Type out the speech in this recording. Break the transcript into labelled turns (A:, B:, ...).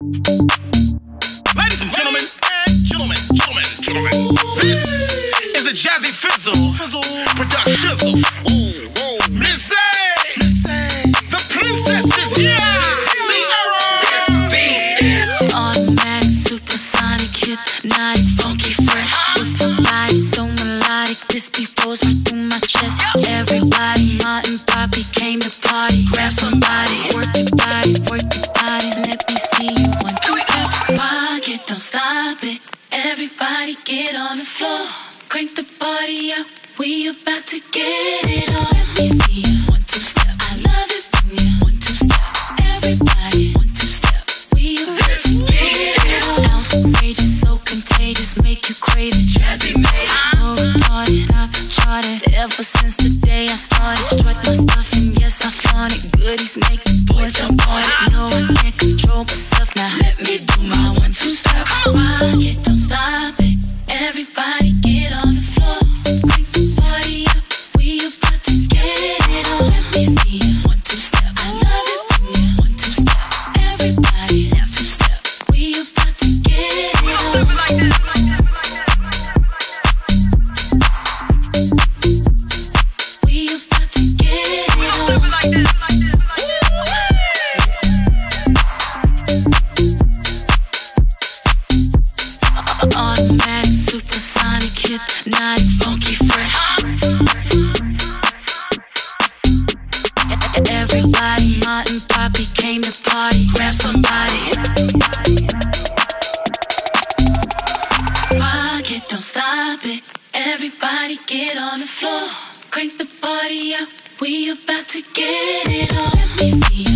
A: Ladies and gentlemen, and gentlemen, gentlemen, gentlemen, this is a Jazzy Fizzle, Fizzle production. Ooh, ooh, Miss A, Miss A, the princess is here. Ciara, this beat is
B: Automatic, supersonic, hypnotic, funky, fresh. With the body so melodic, this beat rolls right through my chest. Stop it. Everybody get on the floor, crank the party up. We about to get it on. Let me see you one two step. It. For you want to step. Everybody Everybody, Martin, Poppy came to party. Grab somebody. Rock it, don't stop it. Everybody get on the floor. Crank the party up. We about to get it on.